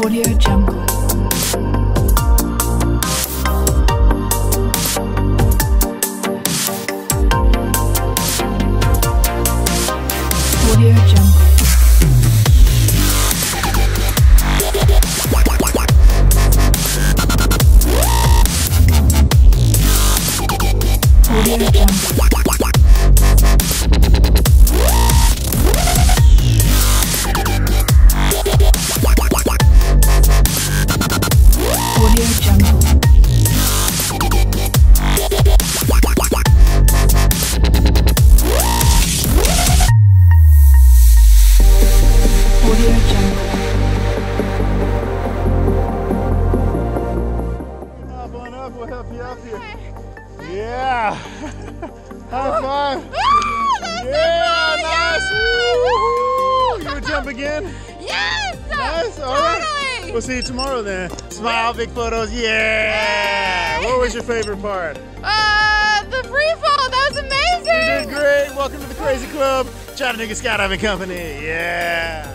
Audio Jungle. Yeah. High five. Yeah, nice. Woo-hoo. You gonna jump again? Yes! Nice. All right. Totally! We'll see you tomorrow then. Smile, big photos. Yeah. What was your favorite part? Uh, the free fall, that was amazing. You did great. Welcome to the Crazy Club, Chattanooga Skydiving Company. Yeah.